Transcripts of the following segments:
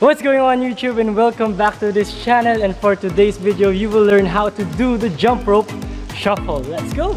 What's going on YouTube and welcome back to this channel and for today's video you will learn how to do the jump rope shuffle. Let's go!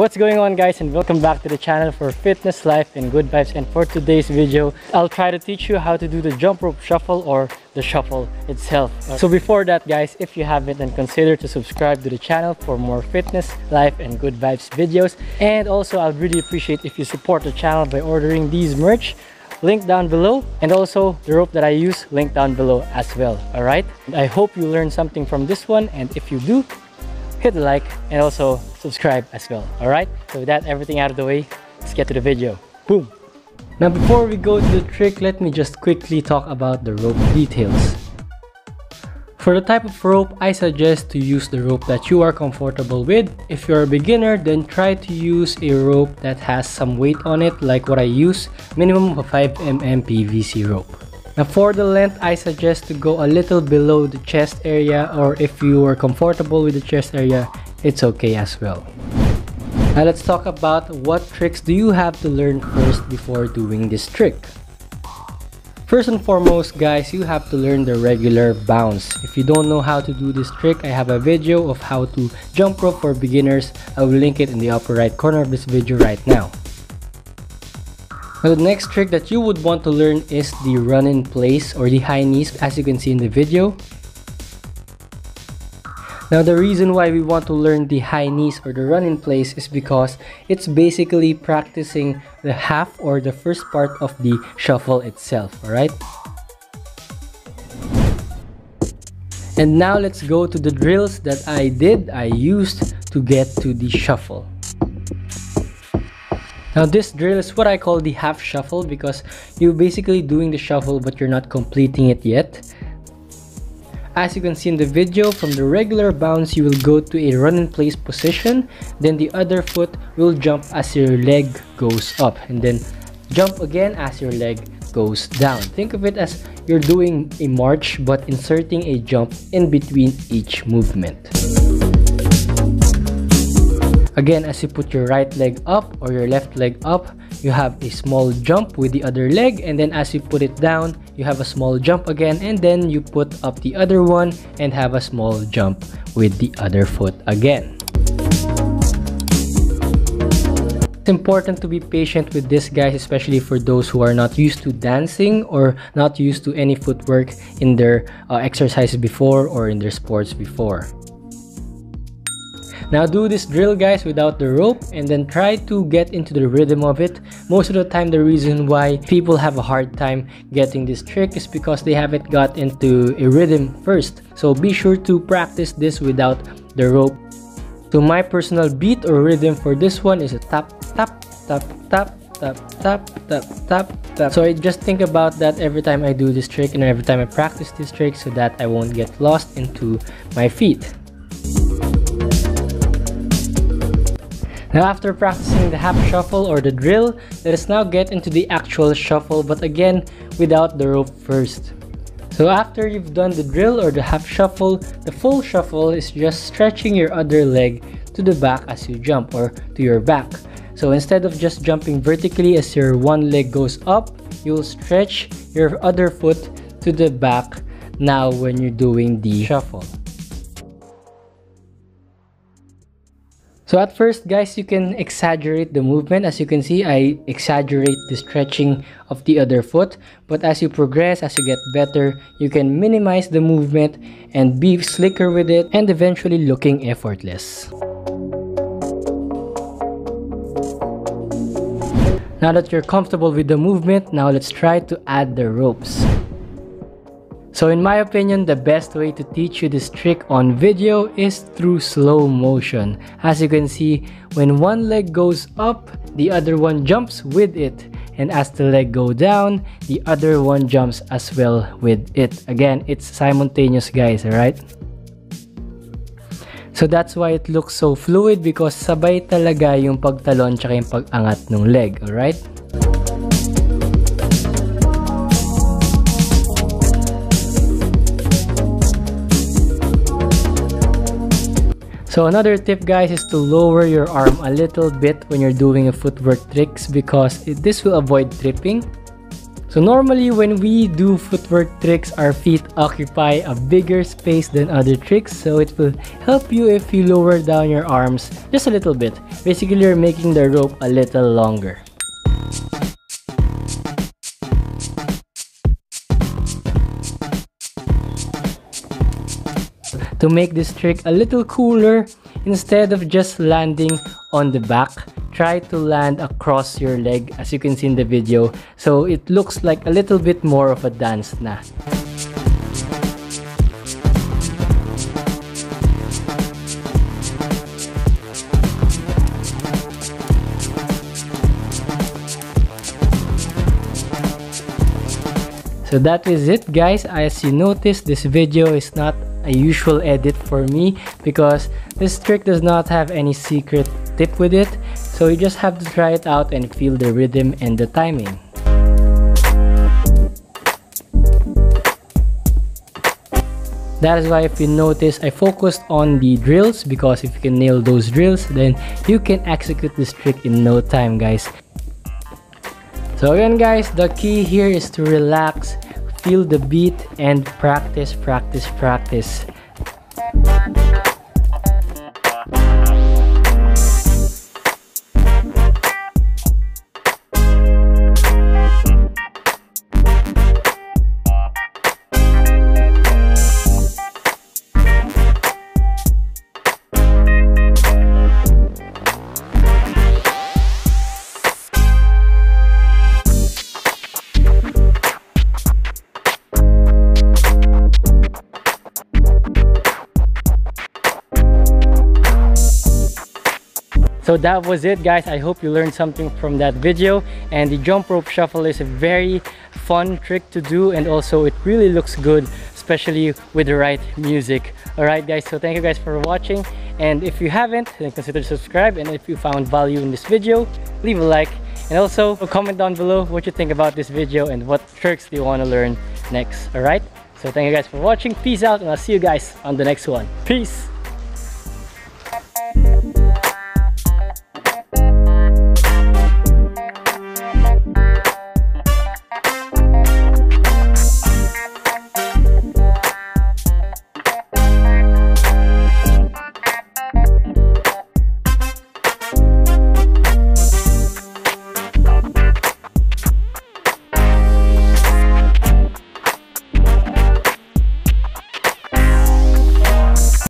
What's going on guys and welcome back to the channel for fitness, life and good vibes. And for today's video I'll try to teach you how to do the jump rope shuffle or the shuffle itself. Uh, so before that guys, if you haven't then consider to subscribe to the channel for more fitness, life and good vibes videos. And also I'd really appreciate if you support the channel by ordering these merch. Link down below. And also the rope that I use link down below as well. All right? I hope you learned something from this one. And if you do hit the like and also subscribe as well all right so with that everything out of the way let's get to the video boom now before we go to the trick let me just quickly talk about the rope details for the type of rope, I suggest to use the rope that you are comfortable with. If you're a beginner, then try to use a rope that has some weight on it like what I use, minimum of 5mm PVC rope. Now for the length, I suggest to go a little below the chest area or if you are comfortable with the chest area, it's okay as well. Now let's talk about what tricks do you have to learn first before doing this trick. First and foremost guys, you have to learn the regular bounce. If you don't know how to do this trick, I have a video of how to jump rope for beginners. I will link it in the upper right corner of this video right now. Now the next trick that you would want to learn is the run in place or the high knees as you can see in the video. Now the reason why we want to learn the high knees or the run in place is because it's basically practicing the half or the first part of the shuffle itself, alright? And now let's go to the drills that I did, I used to get to the shuffle. Now this drill is what I call the half shuffle because you're basically doing the shuffle but you're not completing it yet. As you can see in the video, from the regular bounce, you will go to a run in place position. Then the other foot will jump as your leg goes up. And then jump again as your leg goes down. Think of it as you're doing a march but inserting a jump in between each movement. Again, as you put your right leg up or your left leg up, you have a small jump with the other leg and then as you put it down, you have a small jump again and then you put up the other one and have a small jump with the other foot again. It's important to be patient with this guys especially for those who are not used to dancing or not used to any footwork in their uh, exercises before or in their sports before. Now do this drill guys without the rope and then try to get into the rhythm of it. Most of the time the reason why people have a hard time getting this trick is because they haven't got into a rhythm first. So be sure to practice this without the rope. So my personal beat or rhythm for this one is a tap tap tap tap tap tap tap tap tap so i just think about that every time i do this trick and every time i practice this trick so that i won't get lost into my feet Now after practicing the half shuffle or the drill, let us now get into the actual shuffle but again without the rope first. So after you've done the drill or the half shuffle, the full shuffle is just stretching your other leg to the back as you jump or to your back. So instead of just jumping vertically as your one leg goes up, you'll stretch your other foot to the back now when you're doing the shuffle. So at first guys, you can exaggerate the movement. As you can see, I exaggerate the stretching of the other foot. But as you progress, as you get better, you can minimize the movement and be slicker with it and eventually looking effortless. Now that you're comfortable with the movement, now let's try to add the ropes. So in my opinion, the best way to teach you this trick on video is through slow motion. As you can see, when one leg goes up, the other one jumps with it. And as the leg go down, the other one jumps as well with it. Again, it's simultaneous guys, alright? So that's why it looks so fluid because sabay talaga yung pagtalon tsaka yung pag-angat ng leg, alright? So another tip guys is to lower your arm a little bit when you're doing a footwork tricks because it, this will avoid tripping. So normally when we do footwork tricks, our feet occupy a bigger space than other tricks. So it will help you if you lower down your arms just a little bit. Basically, you're making the rope a little longer. To make this trick a little cooler, instead of just landing on the back, try to land across your leg as you can see in the video so it looks like a little bit more of a dance na. So that is it guys. As you notice, this video is not a usual edit for me because this trick does not have any secret tip with it. So you just have to try it out and feel the rhythm and the timing. That is why if you notice, I focused on the drills because if you can nail those drills, then you can execute this trick in no time, guys. So again, guys, the key here is to relax, feel the beat, and practice, practice, practice. So that was it guys. I hope you learned something from that video. And the jump rope shuffle is a very fun trick to do and also it really looks good especially with the right music. Alright guys, so thank you guys for watching. And if you haven't, then consider subscribe. And if you found value in this video, leave a like. And also a comment down below what you think about this video and what tricks do you want to learn next. Alright? So thank you guys for watching. Peace out and I'll see you guys on the next one. Peace!